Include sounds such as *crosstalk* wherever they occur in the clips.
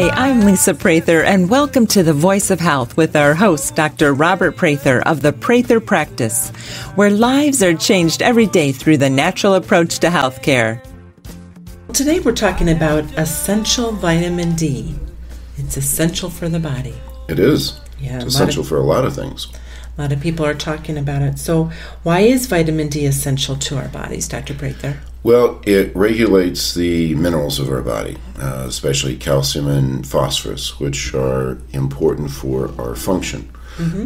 Hi, I'm Lisa Prather, and welcome to the Voice of Health with our host, Dr. Robert Prather of the Prather Practice, where lives are changed every day through the natural approach to healthcare. Today we're talking about essential vitamin D. It's essential for the body. It is. Yeah, It's essential of- for a lot of things. A lot of people are talking about it. So, why is vitamin D essential to our bodies, Dr. Prather? Well, it regulates the minerals of our body, uh, especially calcium and phosphorus, which are important for our function.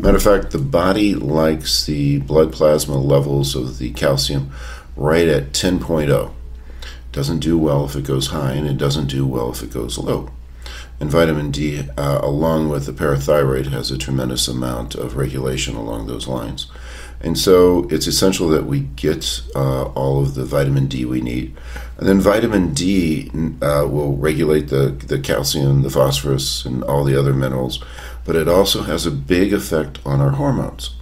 Matter of fact, the body likes the blood plasma levels of the calcium right at 10.0. Doesn't do well if it goes high, and it doesn't do well if it goes low. And vitamin D, uh, along with the parathyroid, has a tremendous amount of regulation along those lines. And so it's essential that we get uh, all of the vitamin D we need. And then vitamin D uh, will regulate the, the calcium, the phosphorus, and all the other minerals, but it also has a big effect on our hormones.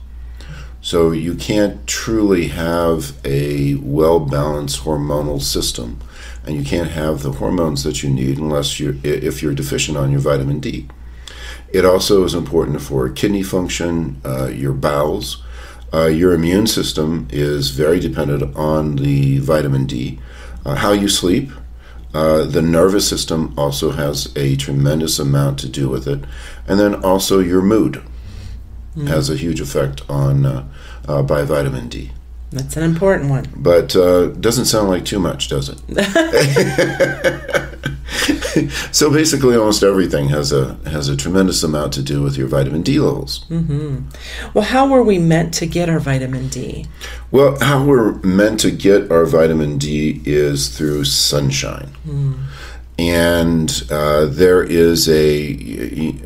So you can't truly have a well balanced hormonal system, and you can't have the hormones that you need unless you're if you're deficient on your vitamin D. It also is important for kidney function, uh, your bowels. Uh, your immune system is very dependent on the vitamin D. Uh, how you sleep, uh, the nervous system also has a tremendous amount to do with it, and then also your mood has a huge effect on uh, uh, by vitamin D. That's an important one. But uh, doesn't sound like too much, does it? *laughs* so basically, almost everything has a has a tremendous amount to do with your vitamin D levels. Well, how were we meant to get our vitamin D? Well, how we're meant to get our vitamin D is through sunshine. And uh, there is a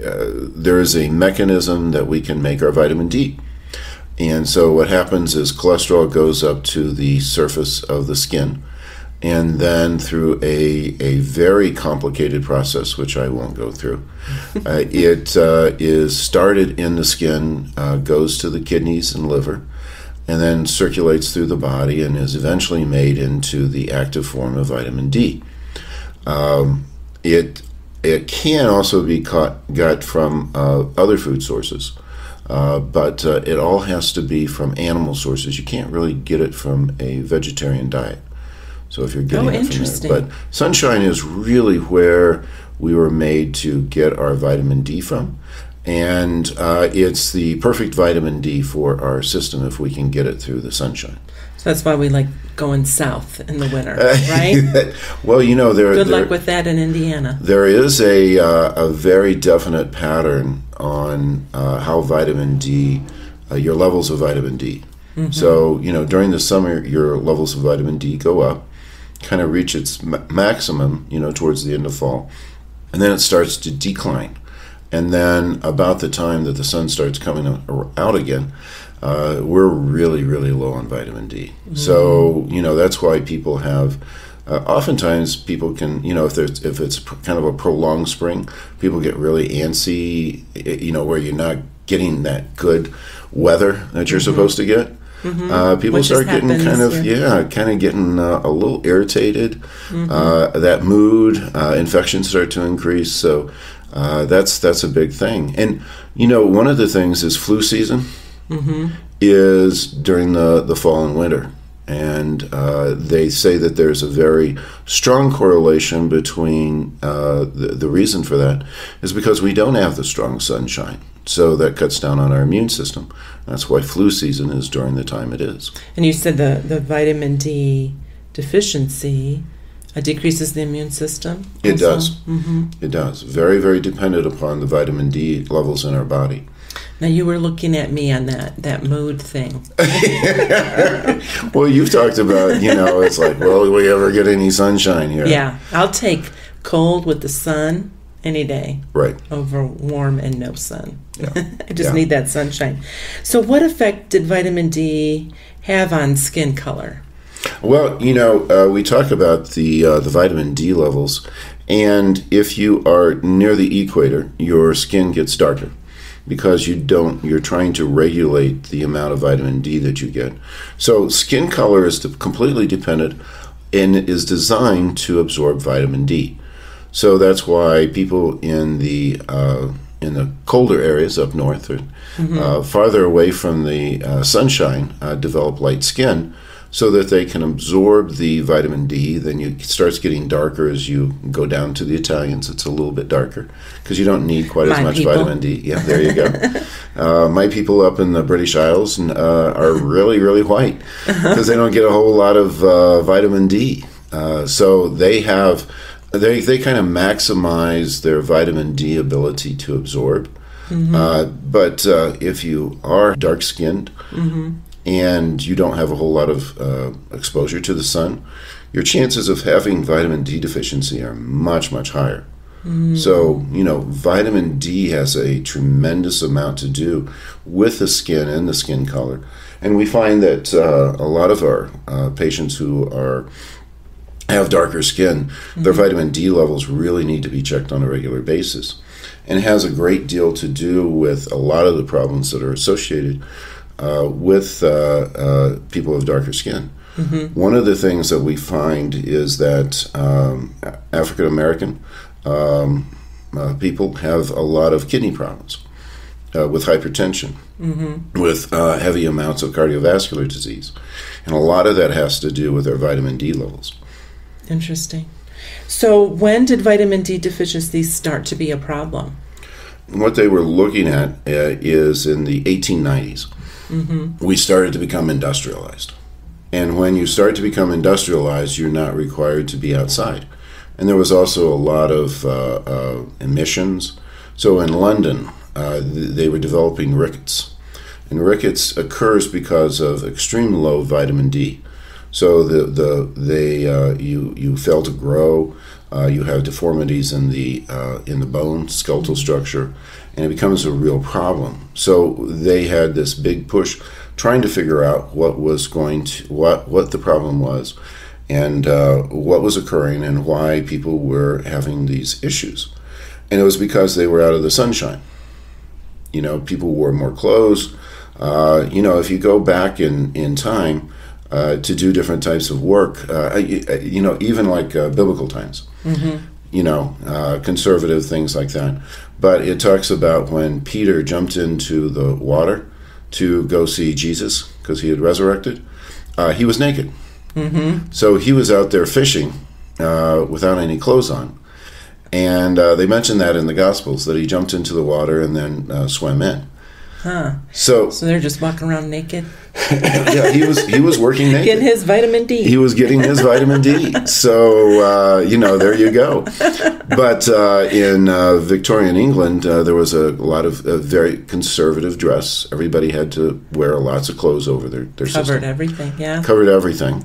uh, there is a mechanism that we can make our vitamin D. And so what happens is cholesterol goes up to the surface of the skin, and then through a, a very complicated process, which I won't go through, *laughs* uh, it uh, is started in the skin, uh, goes to the kidneys and liver, and then circulates through the body and is eventually made into the active form of vitamin D. Um, it it can also be caught, got from uh, other food sources, uh, but uh, it all has to be from animal sources. You can't really get it from a vegetarian diet. So if you're getting Oh, it from there, but sunshine is really where we were made to get our vitamin D from, and uh, it's the perfect vitamin D for our system if we can get it through the sunshine. That's why we like going south in the winter, *laughs* right? well, you know there. Good there- luck with that in Indiana. There is a, uh, a very definite pattern on uh, how vitamin D, uh, your levels of vitamin D. So, you know, during the summer, your levels of vitamin D go up, kind of reach its ma- maximum, you know, towards the end of fall, and then it starts to decline. And then, about the time that the sun starts coming out again, uh, we're really, really low on vitamin D. So, you know, that's why people have. Uh, oftentimes, people can, you know, if there's if it's pr- kind of a prolonged spring, people get really antsy. You know, where you're not getting that good weather that you're supposed to get. Uh, people Which start getting kind of yeah, kind of getting uh, a little irritated. Uh, that mood, uh, infections start to increase. So uh, that's that's a big thing. And you know, one of the things is flu season is during the the fall and winter. And uh, they say that there's a very strong correlation between uh, the, the reason for that is because we don't have the strong sunshine. So that cuts down on our immune system. That's why flu season is during the time it is. And you said the, the vitamin D deficiency uh, decreases the immune system? It also? does. hmm It does. Very, very dependent upon the vitamin D levels in our body. Now, you were looking at me on that, that mood thing. *laughs* Well, you've talked about, you know, it's like, well, will we ever get any sunshine here? Yeah, I'll take cold with the sun any day Right. over warm and no sun. Yeah. *laughs* I just Yeah. need that sunshine. So, what effect did vitamin D have on skin color? Well, you know, uh, we talk about the uh, the vitamin D levels, and if you are near the equator, your skin gets darker because you don't. You're trying to regulate the amount of vitamin D that you get. So, skin color is completely dependent and is designed to absorb vitamin D. So that's why people in the uh, in the colder areas up north or mm-hmm. uh, farther away from the uh, sunshine uh, develop light skin so that they can absorb the vitamin D. Then it starts getting darker as you go down to the Italians. It's a little bit darker because you don't need quite my as much people. vitamin D. Yeah, there you go. *laughs* uh, my people up in the British Isles uh, are really, really white because they don't get a whole lot of uh, vitamin D. Uh, so they have they they kind of maximize their vitamin D ability to absorb. Mm-hmm. Uh, but uh, if you are dark skinned mm-hmm. And you don't have a whole lot of uh, exposure to the sun, your chances of having vitamin D deficiency are much much higher. Mm-hmm. So, you know, vitamin D has a tremendous amount to do with the skin and the skin color. And we find that uh, a lot of our uh, patients who are have darker skin, mm-hmm. their vitamin D levels really need to be checked on a regular basis. And it has a great deal to do with a lot of the problems that are associated uh, with uh, uh, people of darker skin. Mm-hmm. One of the things that we find is that um, African American um, uh, people have a lot of kidney problems. Uh, with hypertension, mm-hmm. with uh, heavy amounts of cardiovascular disease. And a lot of that has to do with their vitamin D levels. Interesting. So, when did vitamin D deficiency start to be a problem? What they were looking at uh, is in the 1890s, mm-hmm. we started to become industrialized. And when you start to become industrialized, you're not required to be outside. And there was also a lot of uh, uh, emissions. So in London, uh, they were developing rickets. And rickets occurs because of extreme low vitamin D. So the the they uh, you you fail to grow. Uh, you have deformities in the uh, in the bone skeletal structure, and it becomes a real problem. So they had this big push, trying to figure out what was going to what what the problem was, and uh, what was occurring, and why people were having these issues, and it was because they were out of the sunshine. You know, people wore more clothes. Uh, you know, if you go back in in time uh, to do different types of work. Uh, you know, even like biblical times. Mm-hmm. You know, uh, conservative things like that. But it talks about when Peter jumped into the water to go see Jesus because he had resurrected. Uh, he was naked, mm-hmm. so he was out there fishing without any clothes on. And they mention that in the Gospels that he jumped into the water and then swam in. Huh. So, so they're just walking around naked. *laughs* yeah, he was he was working naked. Getting his vitamin D. He was getting his vitamin D. So uh, you know, there you go. But uh, in uh, Victorian England, uh, there was a, lot of very conservative dress. Everybody had to wear lots of clothes over their their covered system. everything. Yeah, covered everything.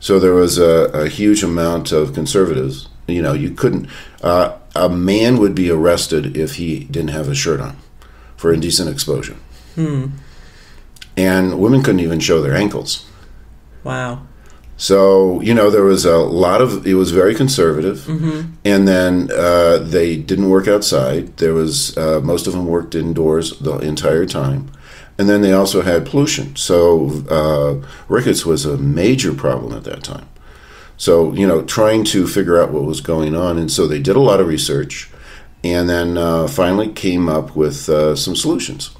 So there was a, a huge amount of conservatives. You know, you couldn't. Uh, a man would be arrested if he didn't have a shirt on for indecent exposure. Hmm and women couldn't even show their ankles. Wow. So you know there was a lot of it was very conservative, mm-hmm. and then uh, they didn't work outside. There was uh, most of them worked indoors the entire time, and then they also had pollution. So uh, rickets was a major problem at that time. So you know trying to figure out what was going on, and so they did a lot of research, and then uh, finally came up with uh, some solutions.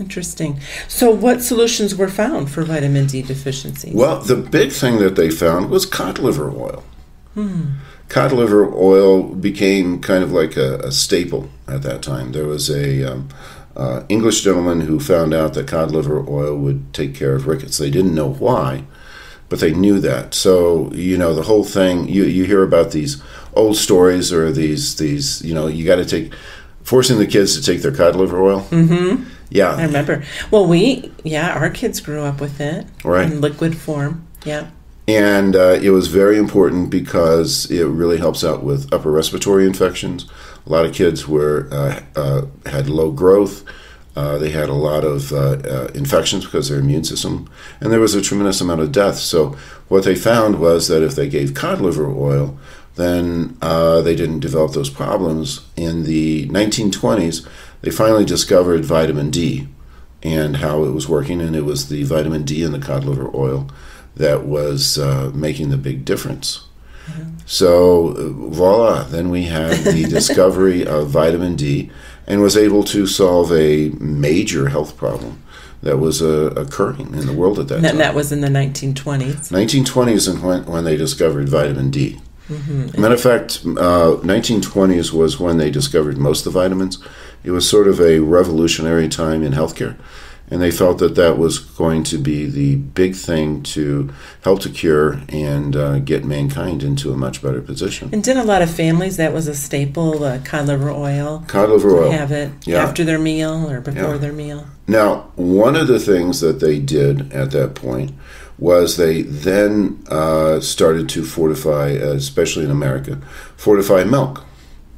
Interesting. So, what solutions were found for vitamin D deficiency? Well, the big thing that they found was cod liver oil. Hmm. Cod liver oil became kind of like a, a staple at that time. There was a um, uh, English gentleman who found out that cod liver oil would take care of rickets. They didn't know why, but they knew that. So you know the whole thing. You you hear about these old stories or these these you know you got to take forcing the kids to take their cod liver oil. Mm-hmm yeah. I remember. Well, we, yeah, our kids grew up with it. Right. In liquid form. Yeah. And uh, it was very important because it really helps out with upper respiratory infections. A lot of kids were uh, uh, had low growth. Uh, they had a lot of uh, uh, infections because of their immune system, and there was a tremendous amount of death. So what they found was that if they gave cod liver oil, then they didn't develop those problems. In the 1920s, they finally discovered vitamin D and how it was working, and it was the vitamin D in the cod liver oil that was uh, making the big difference. So, uh, voila, then we had the *laughs* discovery of vitamin D and was able to solve a major health problem that was uh, occurring in the world at that And time. And that was in the 1920s. 1920s and when, when they discovered vitamin D. Matter of fact, uh, 1920s was when they discovered most of the vitamins. It was sort of a revolutionary time in healthcare, and they felt that that was going to be the big thing to help to cure and uh, get mankind into a much better position. And didn't a lot of families, that was a staple, uh, cod liver oil, Cod liver oil. have it Yeah. after their meal or before Yeah. their meal? Now, one of the things that they did at that point was they then uh, started to fortify, uh, especially in America, fortify milk,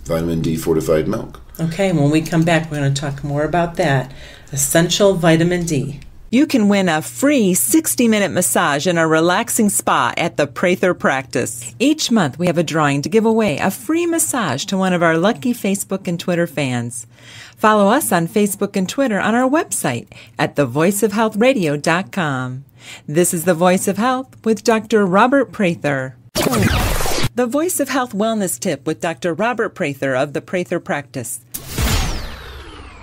vitamin D fortified milk. Okay, when we come back, we're going to talk more about that. Essential vitamin D. You can win a free 60 minute massage in a relaxing spa at the Prather Practice. Each month, we have a drawing to give away a free massage to one of our lucky Facebook and Twitter fans. Follow us on Facebook and Twitter on our website at thevoiceofhealthradio.com. This is The Voice of Health with Dr. Robert Prather. The Voice of Health Wellness Tip with Dr. Robert Prather of the Prather Practice.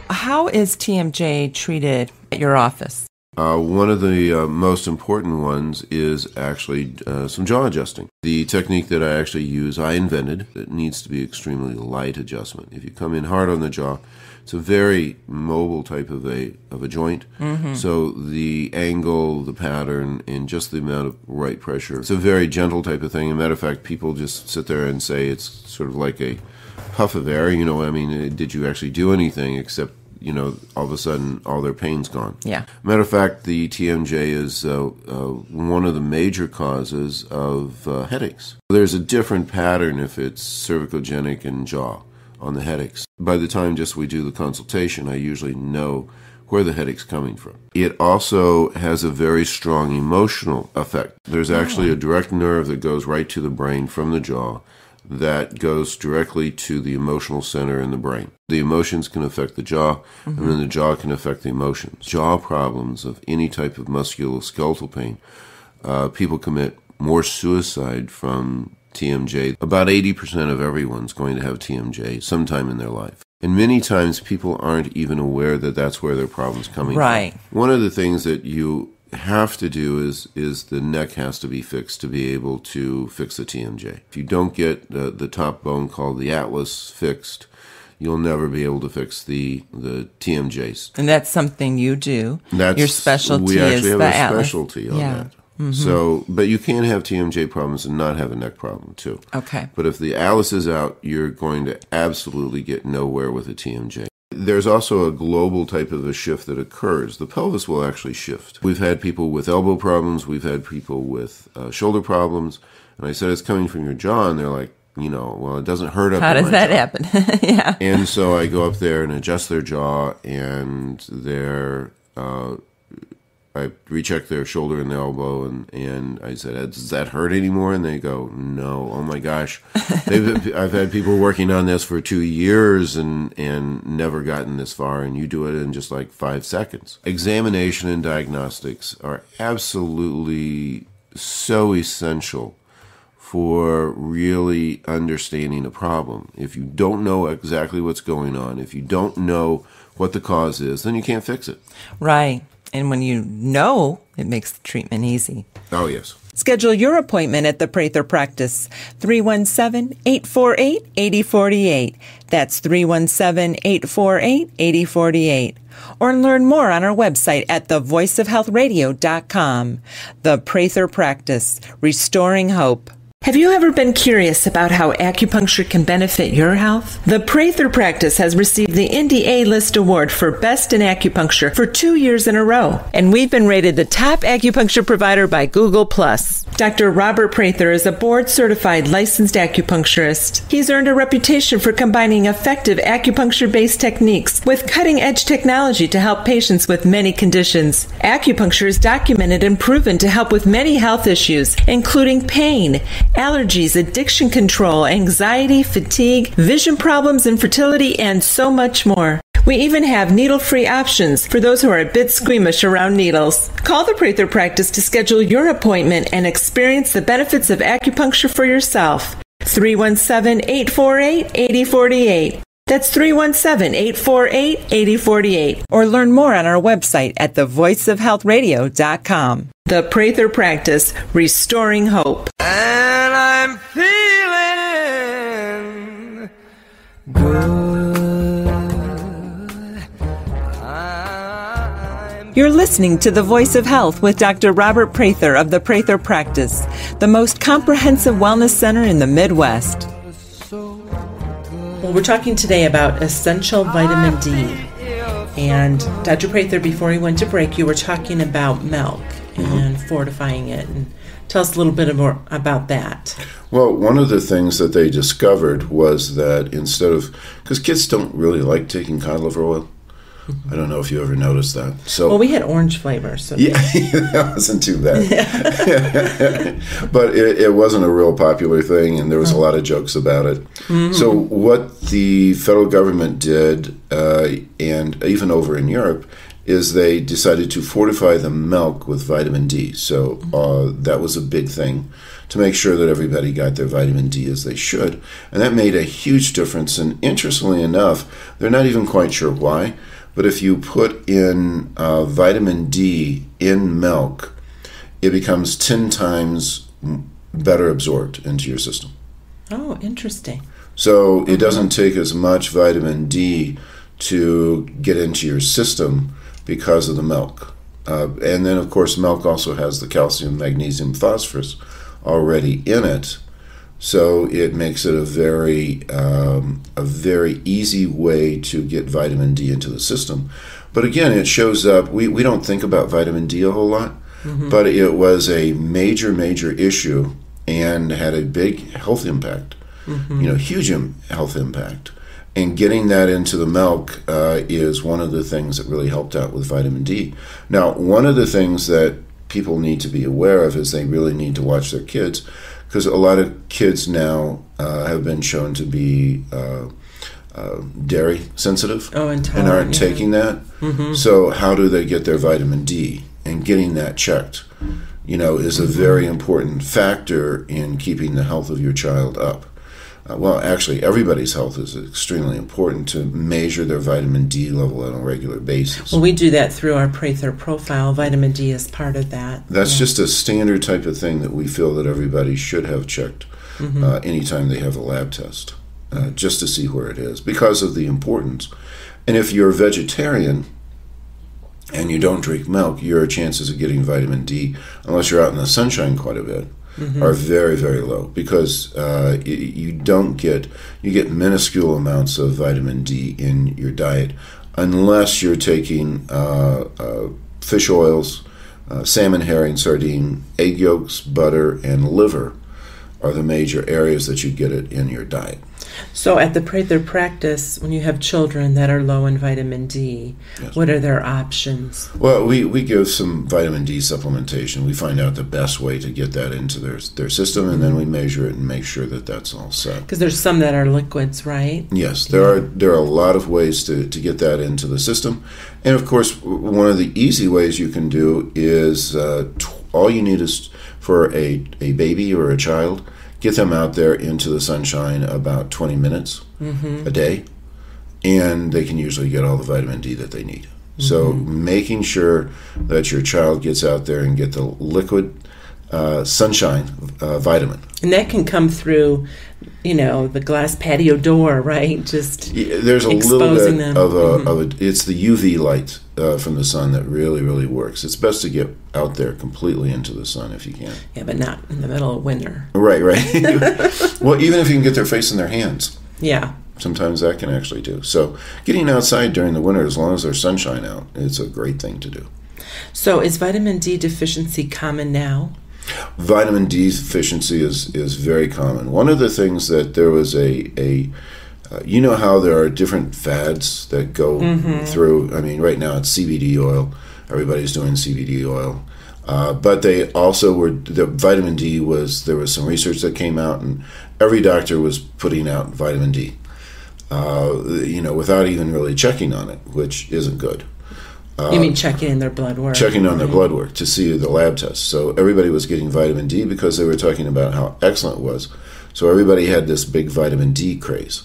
How is TMJ treated at your office? Uh, one of the uh, most important ones is actually uh, some jaw adjusting. The technique that I actually use, I invented. It needs to be extremely light adjustment. If you come in hard on the jaw, it's a very mobile type of a of a joint. So the angle, the pattern, and just the amount of right pressure. It's a very gentle type of thing. As a matter of fact, people just sit there and say it's sort of like a puff of air. You know, I mean, uh, did you actually do anything except you know all of a sudden all their pain's gone? Yeah. Matter of fact, the TMJ is uh, uh, one of the major causes of uh, headaches. There's a different pattern if it's cervicogenic and jaw on the headaches. By the time just we do the consultation, I usually know where the headache's coming from. It also has a very strong emotional effect. There's actually a direct nerve that goes right to the brain from the jaw that goes directly to the emotional center in the brain. The emotions can affect the jaw, and then the jaw can affect the emotions. Jaw problems of any type of musculoskeletal pain, uh, people commit more suicide from TMJ. About 80% of everyone's going to have TMJ sometime in their life. And many times people aren't even aware that that's where their problem's coming Right. from. One of the things that you have to do is is the neck has to be fixed to be able to fix the TMJ. If you don't get the, the top bone called the atlas fixed, you'll never be able to fix the the TMJs. And that's something you do. That's Your specialty We actually is have a atlas. specialty on Yeah. that. Mm-hmm. So, but you can have TMJ problems and not have a neck problem too. Okay. But if the atlas is out, you're going to absolutely get nowhere with a TMJ. There's also a global type of a shift that occurs. The pelvis will actually shift. We've had people with elbow problems, we've had people with uh, shoulder problems, and I said it's coming from your jaw, and they're like, you know, well, it doesn't hurt up. How does that jaw. happen? *laughs* yeah. And so I go up there and adjust their jaw, and their uh, I recheck their shoulder and the elbow, and, and I said, "Does that hurt anymore?" And they go, "No." Oh my gosh, *laughs* They've, I've had people working on this for two years and and never gotten this far, and you do it in just like five seconds. Examination and diagnostics are absolutely so essential for really understanding a problem. If you don't know exactly what's going on, if you don't know what the cause is, then you can't fix it. Right. And when you know, it makes the treatment easy. Oh, yes. Schedule your appointment at the Prather Practice, 317-848-8048. That's 317-848-8048. Or learn more on our website at thevoiceofhealthradio.com. The Prather Practice, restoring hope. Have you ever been curious about how acupuncture can benefit your health? The Prather Practice has received the Indy A List Award for Best in Acupuncture for two years in a row, and we've been rated the top acupuncture provider by Google Dr. Robert Prather is a board certified licensed acupuncturist. He's earned a reputation for combining effective acupuncture based techniques with cutting edge technology to help patients with many conditions. Acupuncture is documented and proven to help with many health issues, including pain, allergies, addiction control, anxiety, fatigue, vision problems, infertility, and so much more. We even have needle free options for those who are a bit squeamish around needles. Call the Prather practice to schedule your appointment and experience the benefits of acupuncture for yourself. 317 848 8048. That's 317 848 8048. Or learn more on our website at thevoiceofhealthradio.com. The Prather Practice, Restoring Hope. And I'm feeling good. I'm You're listening to The Voice of Health with Dr. Robert Prather of the Prather Practice, the most comprehensive wellness center in the Midwest. Well, we're talking today about essential vitamin D. And Dr. Prather, before we went to break, you were talking about milk mm-hmm. and fortifying it. And tell us a little bit more about that. Well, one of the things that they discovered was that instead of because kids don't really like taking cod liver oil. Mm-hmm. I don't know if you ever noticed that. So Well, we had orange flavor, so Yeah, *laughs* that wasn't too bad. *laughs* but it, it wasn't a real popular thing, and there was a mm-hmm. lot of jokes about it. Mm-hmm. So, what the federal government did, uh, and even over in Europe, is they decided to fortify the milk with vitamin D. So, uh, that was a big thing to make sure that everybody got their vitamin D as they should. And that made a huge difference. And interestingly enough, they're not even quite sure why. But if you put in uh, vitamin D in milk, it becomes 10 times better absorbed into your system. Oh, interesting. So it doesn't take as much vitamin D to get into your system because of the milk. Uh, and then, of course, milk also has the calcium, magnesium, phosphorus already in it. So it makes it a very um, a very easy way to get vitamin D into the system. But again, it shows up. We, we don't think about vitamin D a whole lot, but it was a major major issue and had a big health impact. You know, huge Im- health impact. And getting that into the milk uh, is one of the things that really helped out with vitamin D. Now, one of the things that people need to be aware of is they really need to watch their kids because a lot of kids now uh, have been shown to be uh, uh, dairy sensitive Oh, and intolerant, aren't yeah. taking that. So, how do they get their vitamin D? And getting that checked, you know, is a very important factor in keeping the health of your child up. Uh, well, actually, everybody's health is extremely important to measure their vitamin D level on a regular basis. Well, we do that through our Prather profile. Vitamin D is part of that. That's just a standard type of thing that we feel that everybody should have checked uh, anytime they have a lab test, uh, just to see where it is because of the importance. And if you're a vegetarian and you don't drink milk, your chances of getting vitamin D, unless you're out in the sunshine quite a bit, are very very low because uh, you don't get you get minuscule amounts of vitamin D in your diet unless you're taking uh, uh, fish oils, uh, salmon, herring, sardine, egg yolks, butter, and liver are the major areas that you get it in your diet. So, at the Prather practice, when you have children that are low in vitamin D, what are their options? Well, we, we give some vitamin D supplementation. We find out the best way to get that into their their system, and then we measure it and make sure that that's all set. Because there's some that are liquids, right? Yes, there are there are a lot of ways to, to get that into the system, and of course, one of the easy ways you can do is uh, all you need is for a, a baby or a child, get them out there into the sunshine about twenty minutes a day, and they can usually get all the vitamin D that they need. So making sure that your child gets out there and get the liquid uh, sunshine uh, vitamin. And that can come through, you know, the glass patio door, right? Just Yeah, there's a little bit them. Of of a it's the UV light uh, from the sun that really really works. It's best to get out there completely into the sun if you can. yeah, but not in the middle of winter. Right, right. *laughs* well, even if you can get their face in their hands, Yeah. sometimes that can actually do. So, getting outside during the winter, as long as there's sunshine out, it's a great thing to do. So, is vitamin D deficiency common now? Vitamin D deficiency is is very common. One of the things that there was a a uh, you know how there are different fads that go through. I mean, right now it's CBD oil. Everybody's doing CBD oil, uh, but they also were the vitamin D was there was some research that came out, and every doctor was putting out vitamin D. uh, you know, without even really checking on it, which isn't good. You mean checking in their blood work? Checking on their blood work to see the lab tests. So everybody was getting vitamin D because they were talking about how excellent it was. So everybody had this big vitamin D craze.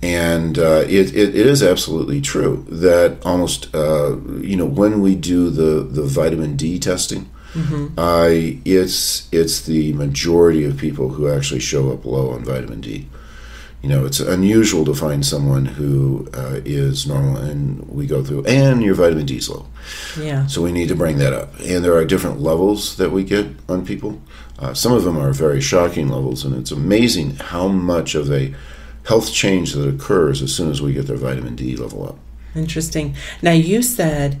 And uh, it, it, it is absolutely true that almost, uh, you know, when we do the, the vitamin D testing, uh, it's, it's the majority of people who actually show up low on vitamin D. You know, it's unusual to find someone who uh, is normal, and we go through, and your vitamin D is low. Yeah. So we need to bring that up. And there are different levels that we get on people. Uh, some of them are very shocking levels, and it's amazing how much of a health change that occurs as soon as we get their vitamin D level up. Interesting. Now you said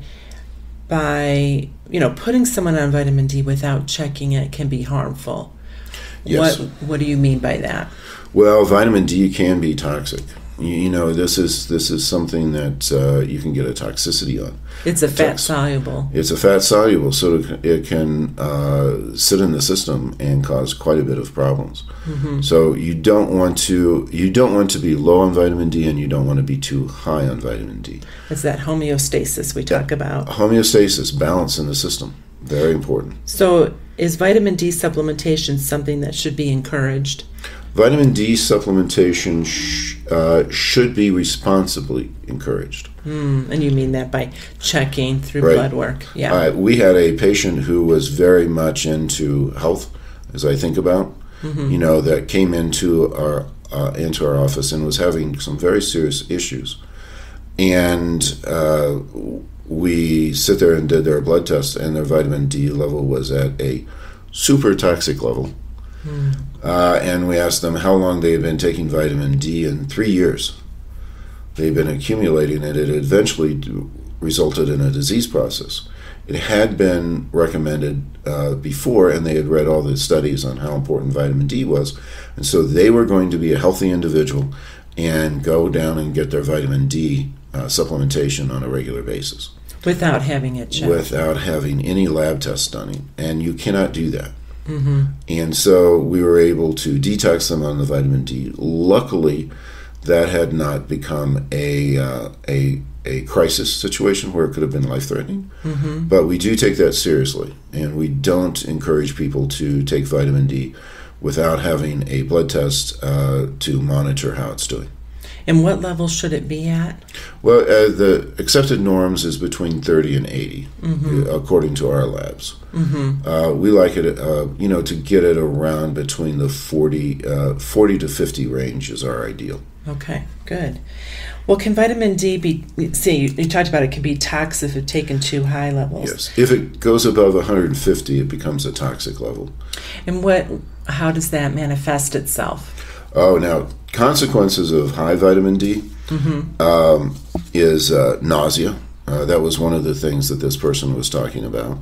by you know putting someone on vitamin D without checking it can be harmful. Yes. What What do you mean by that? Well, vitamin D can be toxic. You, you know, this is this is something that uh, you can get a toxicity on. It's a fat Tox- soluble. It's a fat soluble, so it can- uh, sit in the system and cause quite a bit of problems. So you don't want to you don't want to be low on vitamin D, and you don't want to be too high on vitamin D. It's that homeostasis we talk about. Homeostasis, balance in the system, very important. So is vitamin D supplementation something that should be encouraged? Vitamin D supplementation sh- uh, should be responsibly encouraged. Mm, and you mean that by checking through Right. blood work? Yeah. Uh, we had a patient who was very much into health, as I think about, you know, that came into our uh, into our office and was having some very serious issues, and uh, we sit there and did their blood test, and their vitamin D level was at a super toxic level. Uh, and we asked them how long they had been taking vitamin D in three years. They've been accumulating it. It eventually resulted in a disease process. It had been recommended uh, before, and they had read all the studies on how important vitamin D was. And so they were going to be a healthy individual and go down and get their vitamin D uh, supplementation on a regular basis Without having it checked. without having any lab tests done. And you cannot do that. And so we were able to detox them on the vitamin D. Luckily, that had not become a uh, a a crisis situation where it could have been life threatening. But we do take that seriously, and we don't encourage people to take vitamin D without having a blood test uh, to monitor how it's doing. And what level should it be at? Well, uh, the accepted norms is between 30 and 80, uh, according to our labs. Uh, we like it, uh, you know, to get it around between the 40, uh, 40 to 50 range is our ideal. Okay, good. Well, can vitamin D be? See, you, you talked about it can be toxic if taken too high levels. Yes. If it goes above 150, it becomes a toxic level. And what? How does that manifest itself? Oh, now consequences of high vitamin D um, is uh, nausea. Uh, that was one of the things that this person was talking about.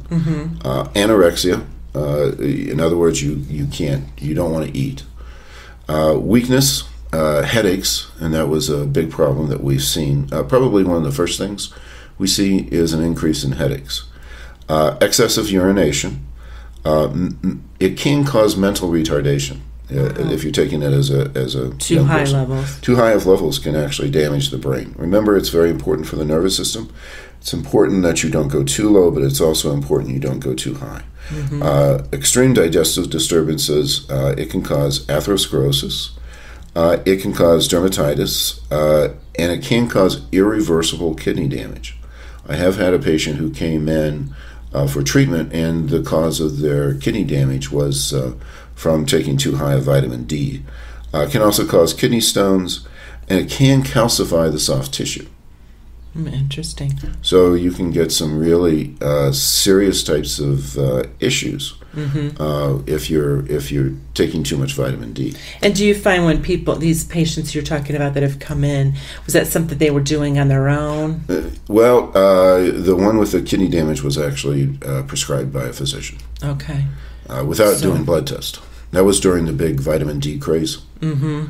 Uh, anorexia. Uh, in other words, you you can't you don't want to eat. Uh, weakness, uh, headaches, and that was a big problem that we've seen. Uh, probably one of the first things we see is an increase in headaches. Uh, excessive urination. Uh, m- it can cause mental retardation uh, if you're taking it as a as a Too high person. levels. Too high of levels can actually damage the brain. Remember, it's very important for the nervous system. It's important that you don't go too low, but it's also important you don't go too high. Uh, extreme digestive disturbances, uh, it can cause atherosclerosis, uh, it can cause dermatitis, uh, and it can cause irreversible kidney damage. I have had a patient who came in uh, for treatment, and the cause of their kidney damage was uh, from taking too high of vitamin D. Uh, can also cause kidney stones, and it can calcify the soft tissue. Hmm, interesting. So you can get some really uh, serious types of uh, issues uh, if you're if you're taking too much vitamin D. And do you find when people, these patients you're talking about that have come in, was that something they were doing on their own? Well, uh, the one with the kidney damage was actually uh, prescribed by a physician Okay. Uh, without So- doing blood test. That was during the big vitamin D craze. Mm-hmm.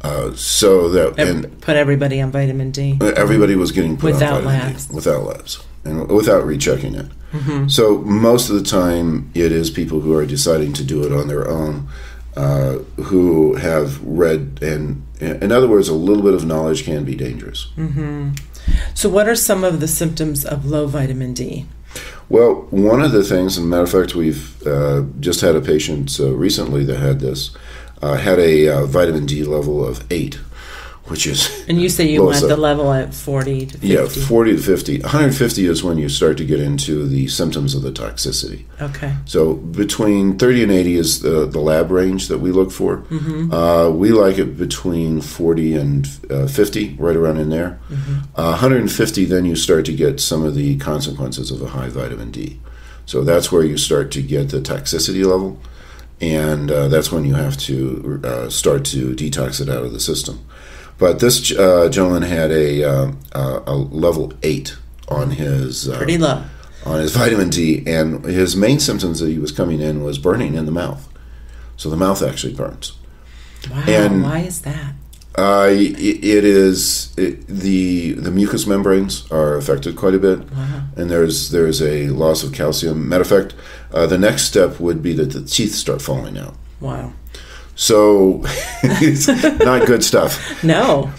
Uh, so that and Put everybody on vitamin D. everybody was getting put Without on vitamin labs. D without labs and without rechecking it. Mm-hmm. So most of the time, it is people who are deciding to do it on their own uh, who have read and, in other words, a little bit of knowledge can be dangerous. So, what are some of the symptoms of low vitamin D? Well, one of the things, and matter of fact, we've uh, just had a patient uh, recently that had this, uh, had a uh, vitamin D level of eight, which is And you say you want the level at 40 to 50. yeah, 40 to 50. 150 is when you start to get into the symptoms of the toxicity. Okay. So between 30 and 80 is the, the lab range that we look for. Uh, we like it between 40 and uh, 50, right around in there. Uh, 150, then you start to get some of the consequences of a high vitamin D. So that's where you start to get the toxicity level, and uh, that's when you have to uh, start to detox it out of the system. But this uh, gentleman had a, uh, uh, a level 8 on his. Uh, Pretty low. on his vitamin D, and his main symptoms that he was coming in was burning in the mouth. So the mouth actually burns. Wow. and- why is that? Uh, it, it is it, the the mucous membranes are affected quite a bit, and there's there's a loss of calcium. Matter of fact, uh, the next step would be that the teeth start falling out. Wow. So *laughs* it's not good stuff. No.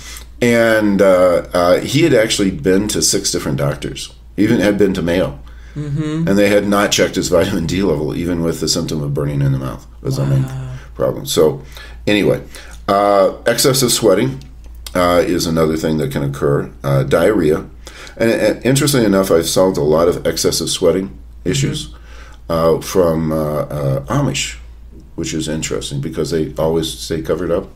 And uh, uh, he had actually been to six different doctors, even had been to Mayo. And they had not checked his vitamin D level, even with the symptom of burning in the mouth. Was the main problem. So, anyway, uh, excessive sweating uh, is another thing that can occur. Uh, diarrhea. And, and interestingly enough, I've solved a lot of excessive sweating issues uh, from uh, uh, Amish, which is interesting because they always stay covered up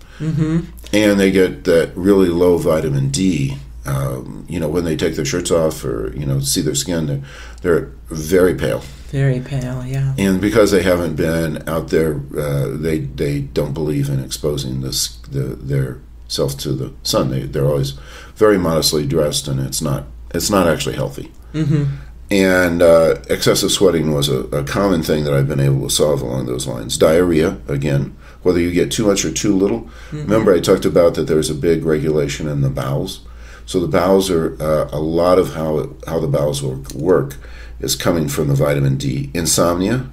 and they get that really low vitamin D. Um, you know, when they take their shirts off or you know see their skin, they're, they're very pale, Very pale, yeah. and because they haven't been out there, uh, they they don't believe in exposing this the, their self to the sun. They they're always very modestly dressed, and it's not it's not actually healthy. And uh, excessive sweating was a, a common thing that I've been able to solve along those lines. Diarrhea, again, whether you get too much or too little. Remember, I talked about that there's a big regulation in the bowels. So the bowels are uh, a lot of how how the bowels work, work is coming from the vitamin D. Insomnia,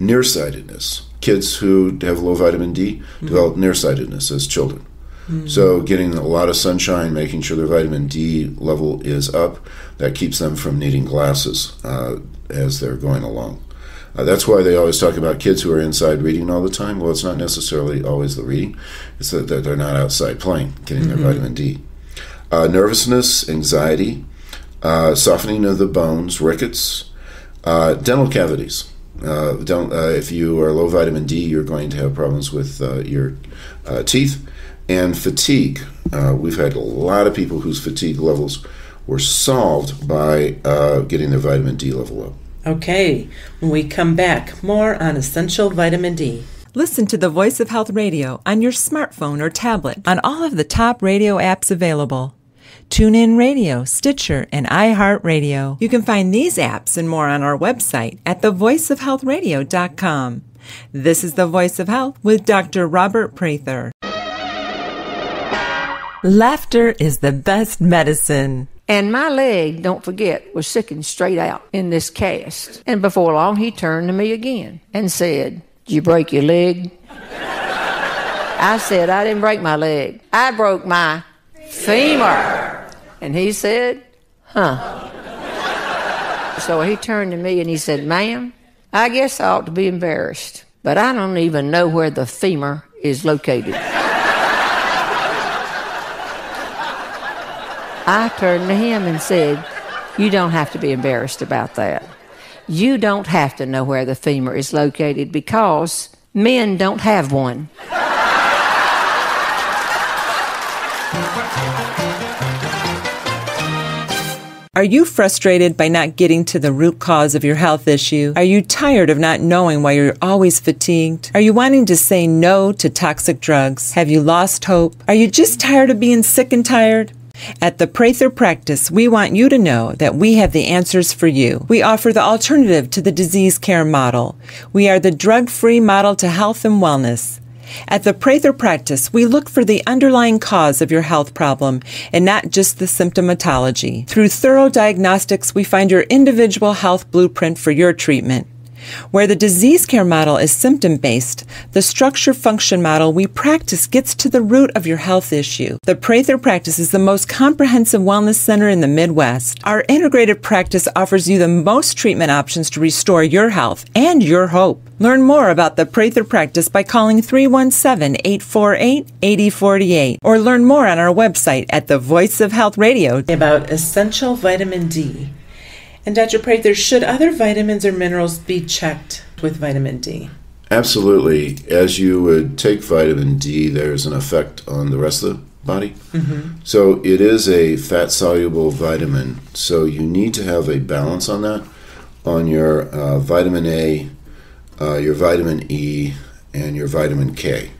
nearsightedness. Kids who have low vitamin D develop nearsightedness as children. So, getting a lot of sunshine, making sure their vitamin D level is up, that keeps them from needing glasses uh, as they're going along. Uh, that's why they always talk about kids who are inside reading all the time. Well, it's not necessarily always the reading, it's that they're not outside playing, getting their vitamin D. Uh, nervousness, anxiety, uh, softening of the bones, rickets, uh, dental cavities. Uh, don't, uh, if you are low vitamin D, you're going to have problems with uh, your uh, teeth and fatigue. Uh, we've had a lot of people whose fatigue levels were solved by uh, getting their vitamin D level up. Okay. When we come back, more on essential vitamin D. Listen to the Voice of Health radio on your smartphone or tablet on all of the top radio apps available. TuneIn Radio, Stitcher, and iHeartRadio. You can find these apps and more on our website at thevoiceofhealthradio.com. This is the Voice of Health with Dr. Robert Prather. Laughter is the best medicine. And my leg, don't forget, was sticking straight out in this cast. And before long, he turned to me again and said, Did you break your leg? I said, I didn't break my leg. I broke my femur. And he said, Huh. So he turned to me and he said, Ma'am, I guess I ought to be embarrassed, but I don't even know where the femur is located. I turned to him and said, You don't have to be embarrassed about that. You don't have to know where the femur is located because men don't have one. Are you frustrated by not getting to the root cause of your health issue? Are you tired of not knowing why you're always fatigued? Are you wanting to say no to toxic drugs? Have you lost hope? Are you just tired of being sick and tired? At the Prather Practice, we want you to know that we have the answers for you. We offer the alternative to the disease care model. We are the drug free model to health and wellness. At the Prather Practice, we look for the underlying cause of your health problem and not just the symptomatology. Through thorough diagnostics, we find your individual health blueprint for your treatment. Where the disease care model is symptom based, the structure function model we practice gets to the root of your health issue. The Prather practice is the most comprehensive wellness center in the Midwest. Our integrated practice offers you the most treatment options to restore your health and your hope. Learn more about the Prather practice by calling 317 848 8048 or learn more on our website at The Voice of Health Radio. About essential vitamin D. And Dr. Prather, should other vitamins or minerals be checked with vitamin D? Absolutely. As you would take vitamin D, there's an effect on the rest of the body. So it is a fat soluble vitamin. So you need to have a balance on that, on your uh, vitamin A, uh, your vitamin E, and your vitamin K.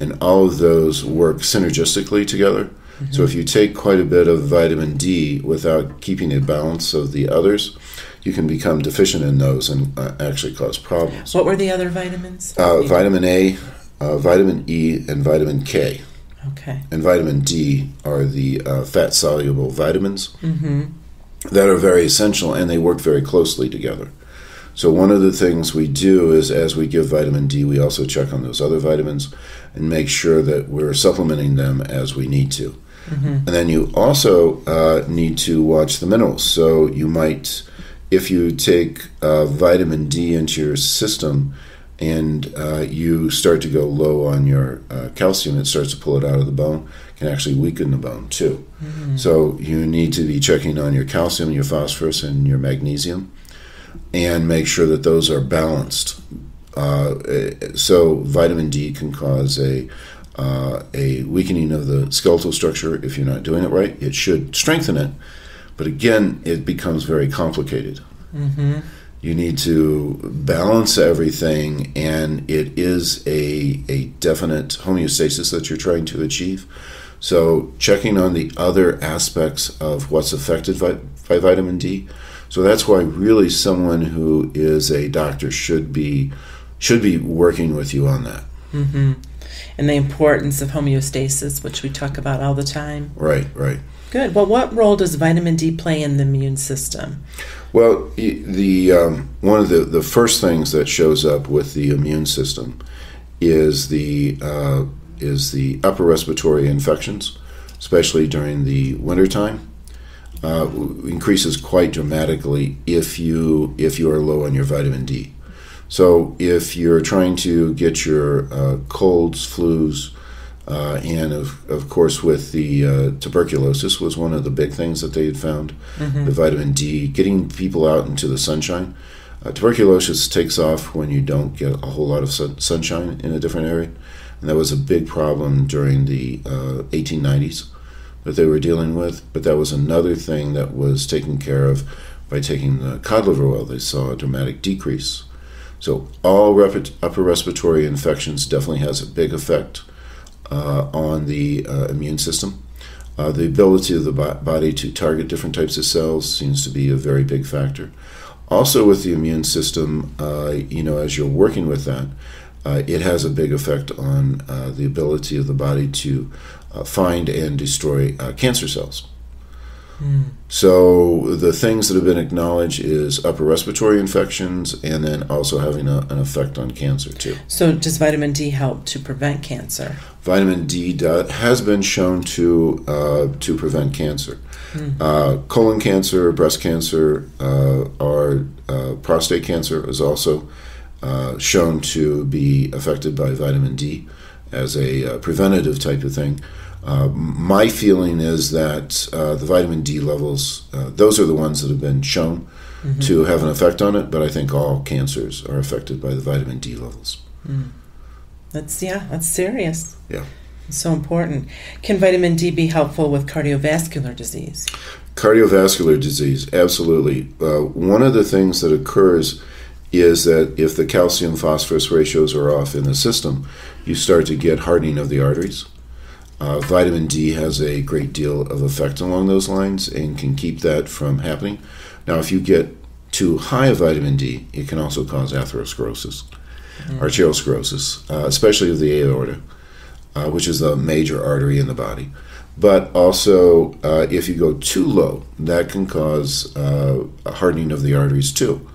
And all of those work synergistically together. So if you take quite a bit of vitamin D without keeping a balance of the others, you can become deficient in those and uh, actually cause problems. What were the other vitamins? Uh, vitamin A, uh, vitamin E, and vitamin K. Okay. And vitamin D are the uh, fat soluble vitamins that are very essential and they work very closely together. So, one of the things we do is as we give vitamin D, we also check on those other vitamins and make sure that we're supplementing them as we need to. And then you also uh, need to watch the minerals. So, you might, if you take uh, vitamin D into your system, and uh, you start to go low on your uh, calcium, it starts to pull it out of the bone, can actually weaken the bone too. So you need to be checking on your calcium, your phosphorus, and your magnesium, and make sure that those are balanced. Uh, eh, so vitamin D can cause a uh, a weakening of the skeletal structure if you're not doing it right. It should strengthen it, but again, it becomes very complicated. You need to balance everything and it is a, a definite homeostasis that you're trying to achieve. So checking on the other aspects of what's affected by, by vitamin d. So that's why really someone who is a doctor should be should be working with you on that And the importance of homeostasis, which we talk about all the time. right right Good. Well, what role does vitamin D play in the immune system? Well, the um, one of the, the first things that shows up with the immune system is the uh, is the upper respiratory infections, especially during the wintertime. Uh, increases quite dramatically if you if you are low on your vitamin D. So if you're trying to get your uh, colds, flus, uh, and of, of course with the uh, tuberculosis was one of the big things that they had found the vitamin d getting people out into the sunshine. Uh, tuberculosis takes off when you don't get a whole lot of sun- sunshine in a different area. And that was a big problem during the uh, 1890s that they were dealing with. But that was another thing that was taken care of by taking the cod liver oil. They saw a dramatic decrease so all upper respiratory infections definitely has a big effect uh, on the uh, immune system. Uh, the ability of the body to target different types of cells seems to be a very big factor. Also, with the immune system, uh, you know, as you're working with that, uh, it has a big effect on uh, the ability of the body to find and destroy cancer cells. So the things that have been acknowledged is upper respiratory infections, and then also having a, an effect on cancer too. So, does vitamin D help to prevent cancer? vitamin D has been shown to uh, to prevent cancer. Uh, colon cancer, breast cancer, uh, or uh, prostate cancer is also uh, shown to be affected by vitamin D as a uh, preventative type of thing. Uh, my feeling is that uh, the vitamin D levels, uh, those are the ones that have been shown to have an effect on it, but I think all cancers are affected by the vitamin D levels. That's yeah, that's serious. Yeah. It's so important. Can vitamin D be helpful with cardiovascular disease? Cardiovascular disease, absolutely. Uh, one of the things that occurs is that if the calcium phosphorus ratios are off in the system, you start to get hardening of the arteries. Uh, vitamin D has a great deal of effect along those lines and can keep that from happening. Now, if you get too high of vitamin D, it can also cause atherosclerosis, arteriosclerosis, uh, especially of the aorta, uh, which is the major artery in the body. But also, uh, if you go too low, that can cause uh, a hardening of the arteries too.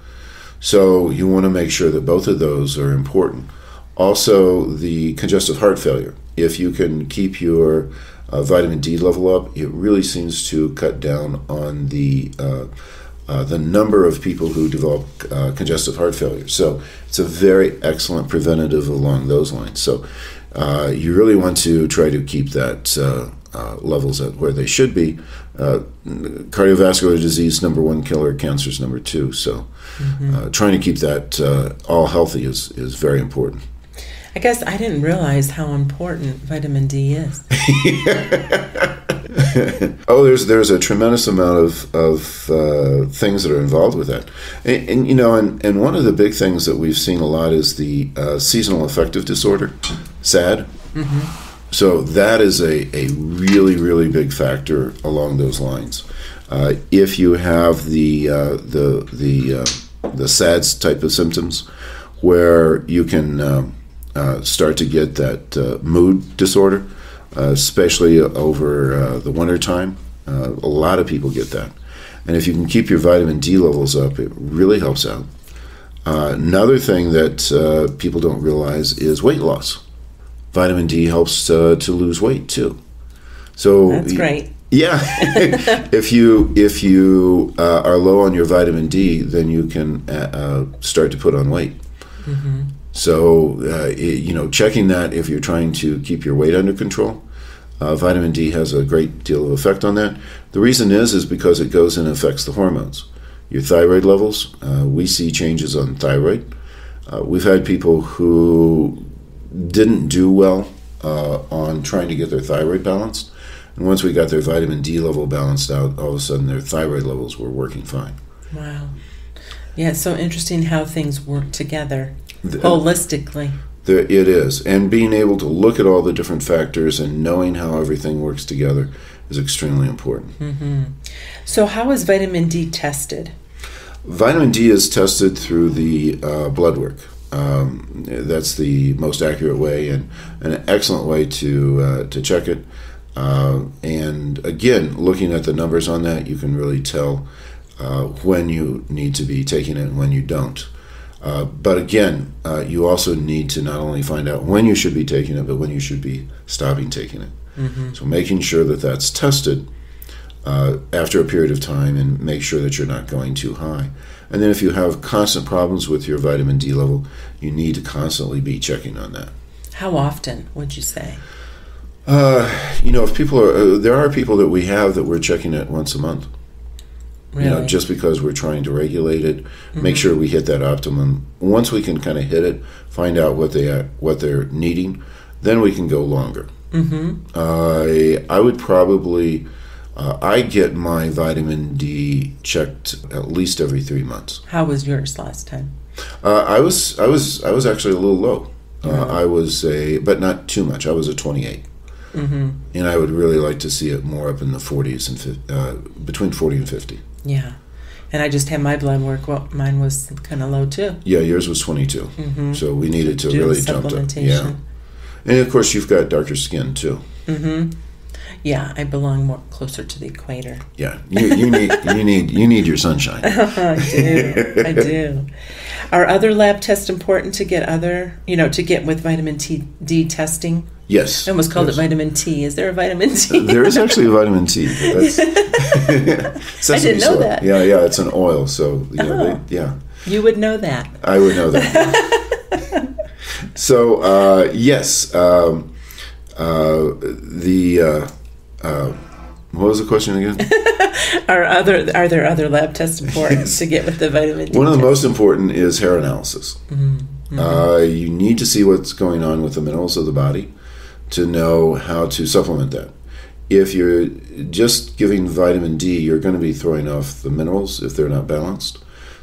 So you want to make sure that both of those are important. Also, the congestive heart failure. If you can keep your uh, vitamin D level up, it really seems to cut down on the uh, uh, the number of people who develop uh, congestive heart failure. So it's a very excellent preventative along those lines. So uh, you really want to try to keep that uh, uh, levels at where they should be. Uh, cardiovascular disease number one killer, cancer is number two. So uh, trying to keep that uh, all healthy is is very important. I guess I didn't realize how important vitamin D is. *laughs* Oh, there's there's a tremendous amount of of uh, things that are involved with that, and, and you know, and, and one of the big things that we've seen a lot is the uh, seasonal affective disorder, SAD. So that is a, a really really big factor along those lines. Uh, if you have the uh, the the uh, the SADS type of symptoms, where you can um, uh, start to get that uh, mood disorder, uh, especially over uh, the winter time. Uh, a lot of people get that. And if you can keep your vitamin D levels up, it really helps out. Uh, another thing that uh, people don't realize is weight loss. Vitamin D helps uh, to lose weight too. So That's great. yeah, *laughs* if you if you uh, are low on your vitamin D, then you can uh, start to put on weight. So uh, i- you know, checking that if you're trying to keep your weight under control, uh, vitamin D has a great deal of effect on that. The reason is is because it goes and affects the hormones, your thyroid levels. Uh, we see changes on thyroid. Uh, we've had people who didn't do well uh, on trying to get their thyroid balanced. And once we got their vitamin D level balanced out, all of a sudden their thyroid levels were working fine. Wow. Yeah, it's so interesting how things work together The- holistically. There, it is. And being able to look at all the different factors and knowing how everything works together is extremely important. So, how is vitamin D tested? Vitamin D is tested through the uh, blood work. Um, that's the most accurate way and an excellent way to uh, to check it. Uh, and again, looking at the numbers on that, you can really tell uh, when you need to be taking it and when you don't. Uh, but again, uh, you also need to not only find out when you should be taking it, but when you should be stopping taking it. So making sure that that's tested uh, after a period of time and make sure that you're not going too high. And then if you have constant problems with your vitamin D level, you need to constantly be checking on that. How often would you say? Uh, you know, if people are, uh, there are people that we have that we're checking it once a month. Really? You know, just because we're trying to regulate it, make sure we hit that optimum. Once we can kind of hit it, find out what they are, what they're needing, then we can go longer. Mm-hmm. I I would probably. Uh, I get my vitamin D checked at least every three months. How was yours last time? Uh, I was I was I was actually a little low. Uh, I was a but not too much. I was a 28, mm-hmm. and I would really like to see it more up in the 40s and fif- uh, between 40 and 50. Yeah. And I just had my blood work. Well, mine was kind of low too. Yeah, yours was 22, so we needed to Mm-hmm. Do really jump up. Yeah, and of course you've got darker skin too. Yeah, I belong more closer to the equator. Yeah, you, you need you need you need your sunshine. *laughs* I do. I do. *laughs* Are other lab tests important to get other, you know, to get with vitamin T, D testing? Yes, I almost called yes. it vitamin T. Is there a vitamin T? There is actually a vitamin T. *laughs* That's I didn't know soy. that. Yeah, yeah, it's an oil. So yeah, Oh. they, yeah. You would know that. I would know that. *laughs* so uh, yes, um, uh, the uh, uh, what was the question again? *laughs* Are other are there other lab tests important to get with the vitamin D? One of the test? most important is hair analysis. Uh, you need to see what's going on with the minerals of the body to know how to supplement that. If you're just giving vitamin D, you're going to be throwing off the minerals if they're not balanced.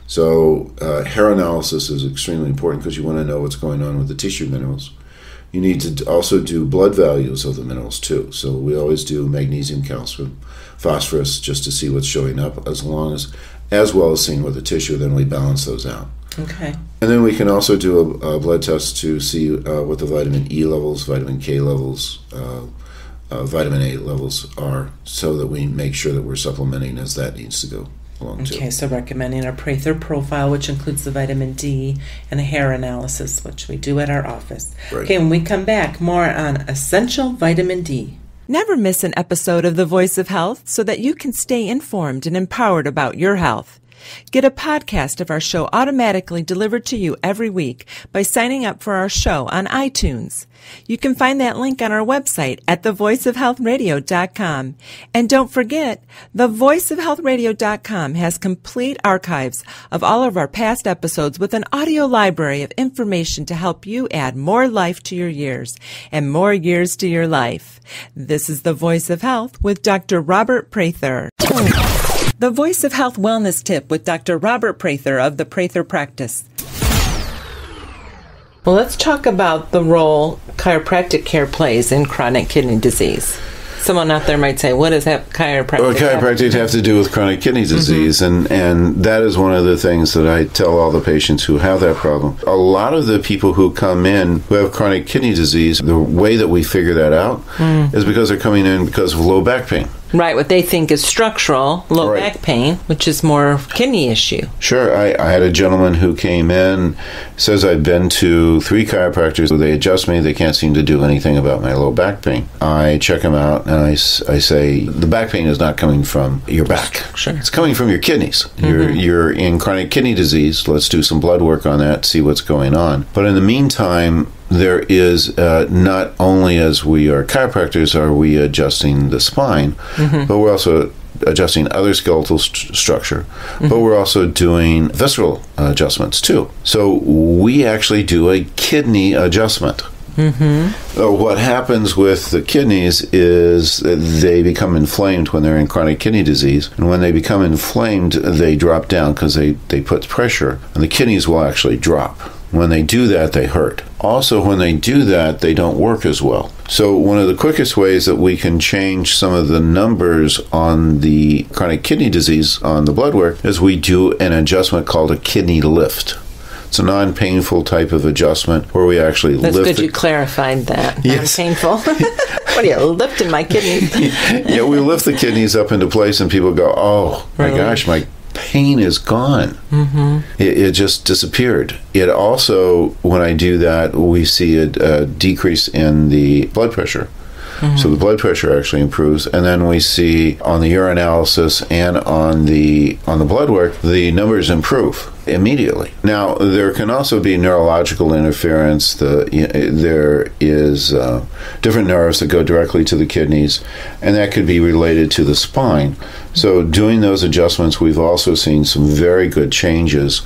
So, uh, hair analysis is extremely important because you want to know what's going on with the tissue minerals. You need to also do blood values of the minerals too. So, we always do magnesium, calcium, phosphorus just to see what's showing up, as long as, as well as seeing with the tissue. Then we balance those out. Okay. And then we can also do a, a blood test to see uh, what the vitamin E levels, vitamin K levels, uh, uh, vitamin A levels are, so that we make sure that we're supplementing as that needs to go. Along too. Okay, so recommending our Prather profile, which includes the vitamin D and a hair analysis, which we do at our office. Right. Okay, when we come back, more on essential vitamin D. Never miss an episode of The Voice of Health so that you can stay informed and empowered about your health. Get a podcast of our show automatically delivered to you every week by signing up for our show on iTunes. You can find that link on our website at thevoiceofhealthradio.com. And don't forget, thevoiceofhealthradio.com has complete archives of all of our past episodes with an audio library of information to help you add more life to your years and more years to your life. This is The Voice of Health with Dr. Robert Prather. The Voice of Health Wellness Tip with Dr. Robert Prather of the Prather Practice. Well, let's talk about the role chiropractic care plays in chronic kidney disease. Someone out there might say, "What does that chiropractic?" Well, have to chiropractic have to do with chronic kidney mm-hmm. disease, and, and that is one of the things that I tell all the patients who have that problem. A lot of the people who come in who have chronic kidney disease, the way that we figure that out mm. is because they're coming in because of low back pain. Right, what they think is structural low Right. back pain, which is more kidney issue. Sure, I, I had a gentleman who came in, says I've been to three chiropractors. Where they adjust me, they can't seem to do anything about my low back pain. I check him out and I, I say, the back pain is not coming from your back. Sure. It's coming from your kidneys. You're, mm-hmm. you're in chronic kidney disease. Let's do some blood work on that, see what's going on. But in the meantime, there is uh, not only as we are chiropractors are we adjusting the spine, but we're also adjusting other skeletal st- structure, but we're also doing visceral adjustments too. So we actually do a kidney adjustment. Mm-hmm. Uh, what happens with the kidneys is they become inflamed when they're in chronic kidney disease, and when they become inflamed, they drop down because they, they put pressure, and the kidneys will actually drop. When they do that, they hurt. Also, when they do that, they don't work as well. So, one of the quickest ways that we can change some of the numbers on the chronic kidney disease on the blood work is we do an adjustment called a kidney lift. It's a non painful type of adjustment where we actually That's lift good the you clarified that. *laughs* Yes. painful. *laughs* what are you lifting my kidneys? *laughs* yeah, we lift the kidneys up into place, and people go, "Oh my gosh, my pain is gone. Mm-hmm. It, it just disappeared." It also, when I do that, we see a, a decrease in the blood pressure. So the blood pressure actually improves, and then we see on the urinalysis and on the on the blood work, the numbers improve immediately. Now there can also be neurological interference. The there is uh, different nerves that go directly to the kidneys, and that could be related to the spine. So doing those adjustments, we've also seen some very good changes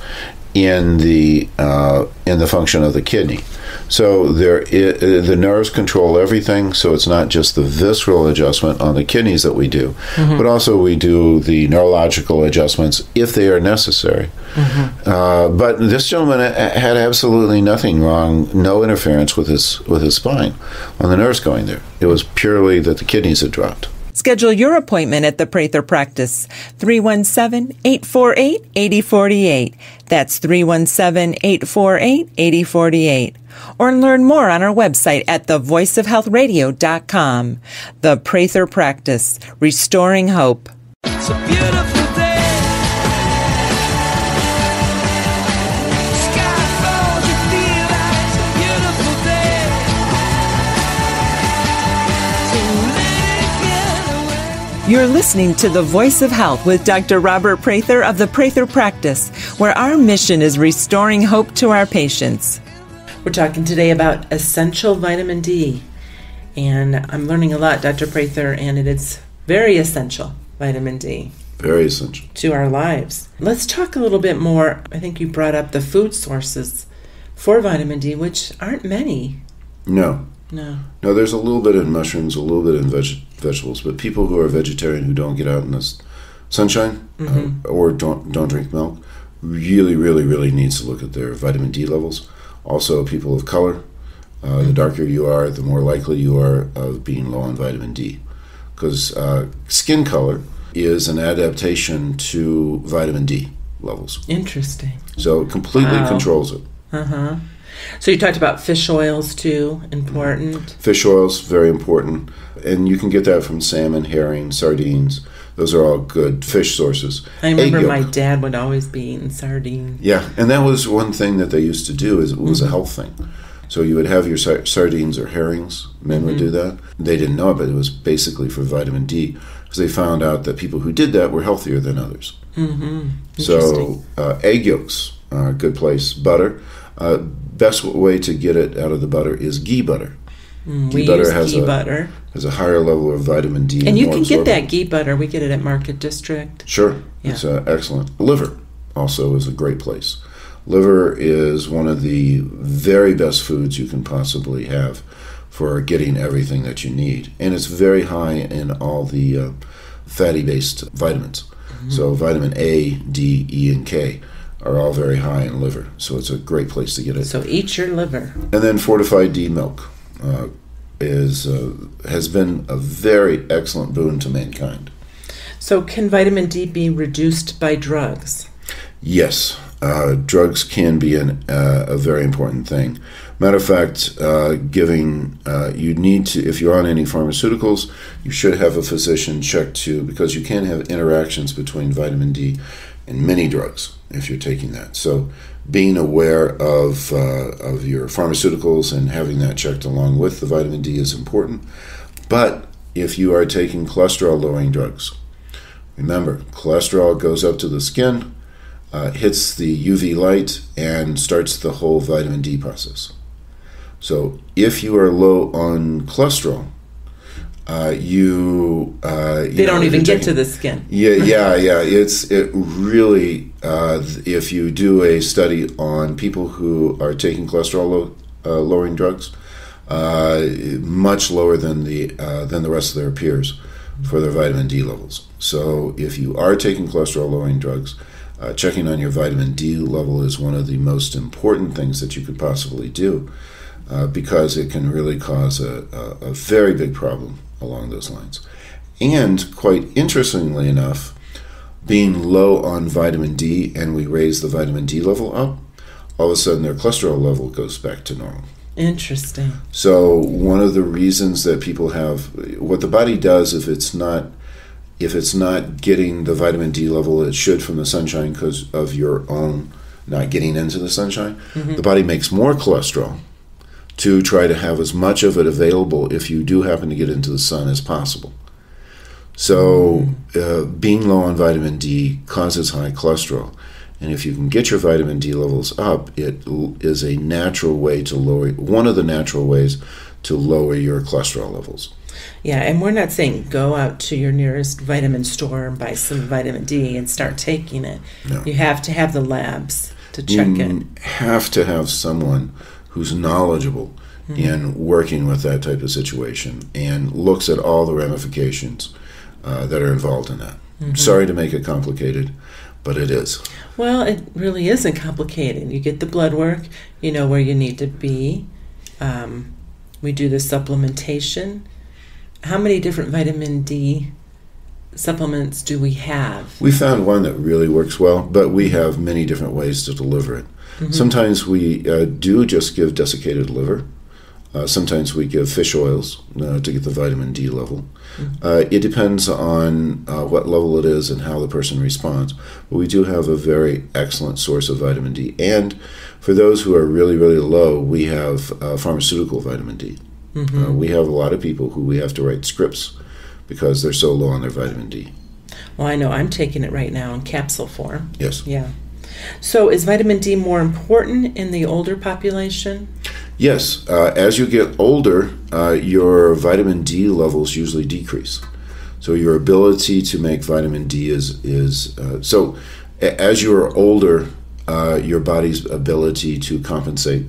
in the uh, in the function of the kidney. So there, i- uh, the nerves control everything. So it's not just the visceral adjustment on the kidneys that we do, but also we do the neurological adjustments if they are necessary. Uh, but this gentleman a- had absolutely nothing wrong, no interference with his with his spine on the nerves going there. It was purely that the kidneys had dropped. Schedule your appointment at the Prather Practice, 317-848-8048. That's 317-848-8048. Or learn more on our website at thevoiceofhealthradio.com. The Prather Practice, restoring hope. You're listening to The Voice of Health with Dr. Robert Prather of the Prather Practice, where our mission is restoring hope to our patients. We're talking today about essential vitamin D. And I'm learning a lot, Dr. Prather, and it is very essential, vitamin D, Very essential. to our lives. Let's talk a little bit more. I think you brought up the food sources for vitamin D, which aren't many. No, No. no. There's a little bit in mushrooms, a little bit in veg- vegetables, but people who are vegetarian who don't get out in the sunshine uh, or don't don't drink milk really, really, really needs to look at their vitamin D levels. Also, people of color. Uh, The darker you are, the more likely you are of being low on vitamin D, because uh, skin color is an adaptation to vitamin D levels. Interesting. So it completely Wow. controls it. Uh huh. So you talked about fish oils too, important. Fish oils very important, and you can get that from salmon, herring, sardines. Those are all good fish sources. I remember my dad would always be eating sardines. Yeah, and that was one thing that they used to do is it was a health thing. So you would have your sardines or herrings. Men would do that. They didn't know it, but it was basically for vitamin D because they found out that people who did that were healthier than others. Mm-hmm. So uh, egg yolks, uh, good place. Butter, uh, best way to get it out of the butter is ghee butter. Mm, we butter use has ghee a- butter. Has a higher level of vitamin D, And you more can get that ghee butter. We get it at Market District. Sure, Yeah. it's uh, excellent. Liver also is a great place. Liver is one of the very best foods you can possibly have for getting everything that you need, and it's very high in all the uh, fatty-based vitamins. So vitamin A, D, E, and K are all very high in liver. So it's a great place to get it. So eat your liver. And then fortified D milk uh, is uh, has been a very excellent boon to mankind. So can vitamin D be reduced by drugs? Yes, uh, drugs can be an, uh, a very important thing. Matter of fact, uh, giving uh, you need to if you're on any pharmaceuticals, you should have a physician check to because you can have interactions between vitamin D and many drugs if you're taking that. So, being aware of uh, of your pharmaceuticals and having that checked along with the vitamin D is important. But if you are taking cholesterol lowering drugs, remember cholesterol goes up to the skin uh, hits the UV light and starts the whole vitamin D process. So if you are low on cholesterol, uh, you uh, They don't even get to the skin. yeah, *laughs* yeah, yeah. It's it really. Uh, if you do a study on people who are taking cholesterol low, uh, lowering drugs, uh, much lower than the uh, than the rest of their peers for their vitamin D levels. So if you are taking cholesterol lowering drugs, uh, checking on your vitamin D level is one of the most important things that you could possibly do. Uh, because it can really cause a, a, a very big problem along those lines. And quite interestingly enough, being low on vitamin D and we raise the vitamin D level up, all of a sudden their cholesterol level goes back to normal. Interesting. So one of the reasons that people have what the body does if it's not if it's not getting the vitamin D level it should from the sunshine because of your own not getting into the sunshine, mm-hmm. the body makes more cholesterol to try to have as much of it available if you do happen to get into the sun as possible. So, uh, being low on vitamin D causes high cholesterol. And if you can get your vitamin D levels up, it is a natural way to lower, one of the natural ways to lower your cholesterol levels. Yeah, and we're not saying go out to your nearest vitamin store and buy some vitamin D and start taking it. No. You have to have the labs to check it. you have to have someone who's knowledgeable in working with that type of situation and looks at all the ramifications uh, that are involved in that. Sorry to make it complicated, but it is. Well, it really isn't complicated. You get the blood work, you know where you need to be. Um, we do the supplementation. How many different vitamin D supplements do we have? We found one that really works well, but we have many different ways to deliver it. Sometimes we uh, do just give desiccated liver. Uh, sometimes we give fish oils uh, to get the vitamin D level. Uh, it depends on uh, what level it is and how the person responds. But we do have a very excellent source of vitamin D. And for those who are really, really low, we have uh, pharmaceutical vitamin D. Uh, we have a lot of people who we have to write scripts because they're so low on their vitamin D. Well, I know I'm taking it right now in capsule form. Yes. Yeah. So, is vitamin D more important in the older population? Yes, uh, as you get older, uh, your vitamin D levels usually decrease. So your ability to make vitamin D is is uh, so. As you are older, uh, your body's ability to compensate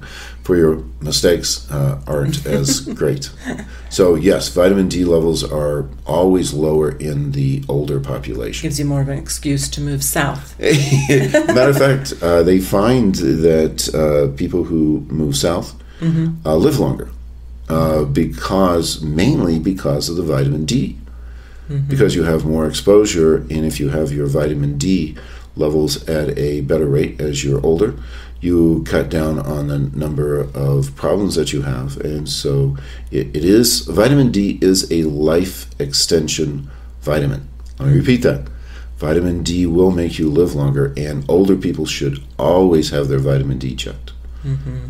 your mistakes uh, aren't as *laughs* great. So yes, vitamin D levels are always lower in the older population. Gives you more of an excuse to move south. *laughs* Matter of fact, uh, they find that uh, people who move south uh, live longer uh, because mainly because of the vitamin D. Because you have more exposure, and if you have your vitamin D levels at a better rate as you're older, you cut down on the number of problems that you have. And so it, it is, vitamin D is a life extension vitamin. Let me repeat that. Vitamin D will make you live longer, and older people should always have their vitamin D checked. Mm-hmm.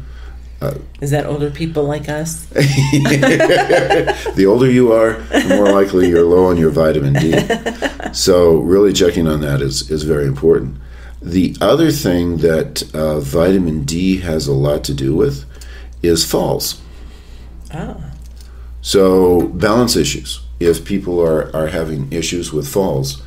Uh, is that older people like us? *laughs* *laughs* The older you are, the more likely you're low on your vitamin D. *laughs* So, really checking on that is, is very important. The other thing that uh, vitamin D has a lot to do with is falls. Oh, So, balance issues. If people are, are having issues with falls,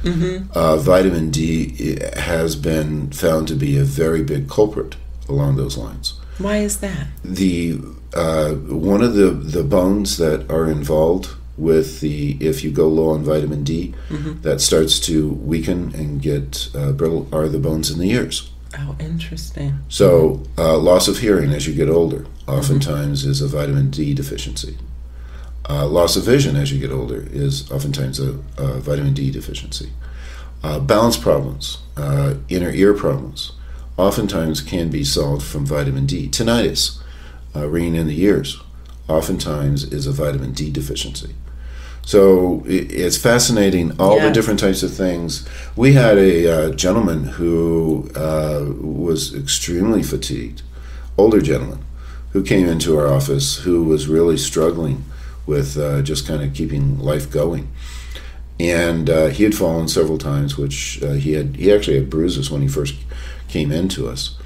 uh, vitamin D has been found to be a very big culprit along those lines. why is that? the uh, one of the the bones that are involved with the if you go low on vitamin D, that starts to weaken and get uh, brittle are the bones in the ears. Oh, interesting. So uh, loss of hearing as you get older oftentimes is a vitamin D deficiency. Uh, loss of vision as you get older is oftentimes a, a vitamin D deficiency. Uh, balance problems, uh, inner ear problems, oftentimes can be solved from vitamin D. Tinnitus, uh, ringing in the ears, oftentimes is a vitamin D deficiency. So it's fascinating all the different types of things. We had a uh, gentleman who uh, was extremely fatigued, older gentleman, who came into our office who was really struggling with uh, just kind of keeping life going. And uh, he had fallen several times, which uh, he had. He actually had bruises when he first came into us,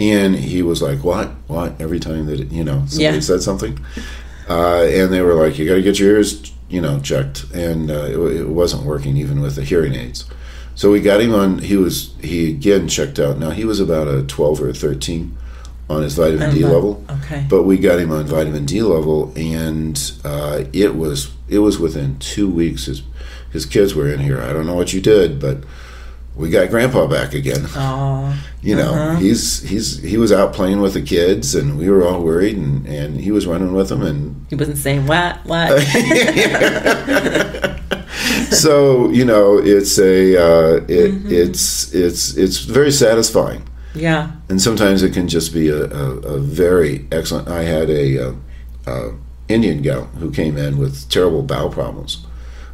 and he was like, "What? What?" Every time that you know somebody Yeah. said something, uh, and they were like, "You got to get your ears, you know, checked," and uh, it, it wasn't working even with the hearing aids. So we got him on. He was he again checked out. Now he was about a twelve or a thirteen on his vitamin D Uh-huh. level, Okay. but we got him on vitamin D level, and uh, it was it was within two weeks. His his kids were in here. I don't know what you did, but we got Grandpa back again. Oh, You know, he's he's he was out playing with the kids, and we were all worried, and and he was running with them, and he wasn't saying what, what. *laughs* so you know, it's a uh, it, it's it's it's very satisfying. yeah. and sometimes it can just be a, a, a very excellent. I had a, uh uh Indian gal who came in with terrible bowel problems,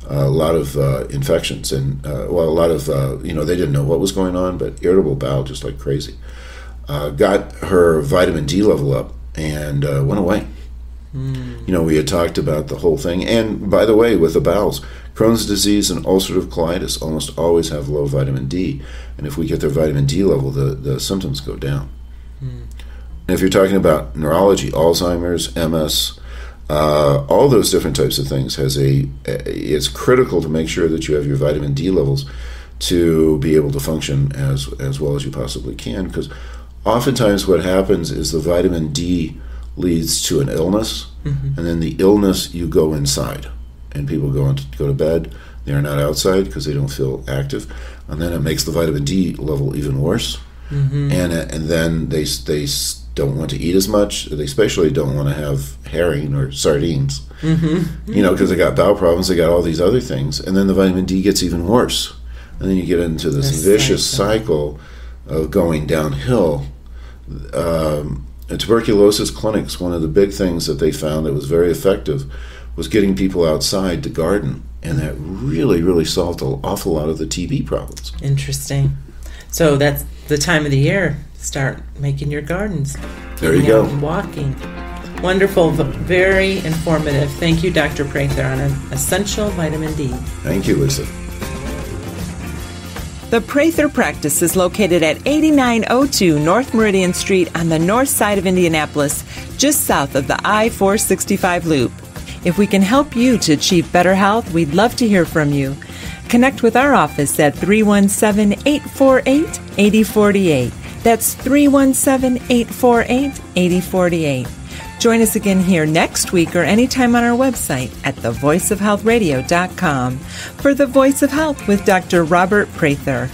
a lot of uh, infections, and uh, well, a lot of uh, you know they didn't know what was going on, but irritable bowel just like crazy. Uh, got her vitamin D level up and uh, went away. You know, we had talked about the whole thing, and by the way, with the bowels, Crohn's disease and ulcerative colitis almost always have low vitamin D, and if we get their vitamin D level, the, the symptoms go down. And if you're talking about neurology, Alzheimer's, MS, uh, all those different types of things has a it's critical to make sure that you have your vitamin D levels to be able to function as as well as you possibly can because oftentimes what happens is the vitamin D leads to an illness and then the illness you go inside and people go into, go to bed they're not outside because they don't feel active and then it makes the vitamin D level even worse. And uh, and then they they don't want to eat as much. They especially don't want to have herring or sardines, mm-hmm. you know, because they got bowel problems. They got all these other things, and then the vitamin D gets even worse, and then you get into this vicious cycle of going downhill. Um, at tuberculosis clinics, one of the big things that they found that was very effective was getting people outside to garden, and that really, really solved an awful lot of the TB problems. Interesting. So that's the time of the year. Start making your gardens. There you go. walking. Wonderful, v- very informative. Thank you, Dr. Prather, on an essential vitamin D. Thank you, Lisa. The Prather practice is located at 8902 North Meridian Street on the north side of Indianapolis, just south of the I 465 loop. If we can help you to achieve better health, we'd love to hear from you. Connect with our office at 317 848 8048. That's 317 848 8048. Join us again here next week or anytime on our website at thevoiceofhealthradio.com for The Voice of Health with Dr. Robert Prather.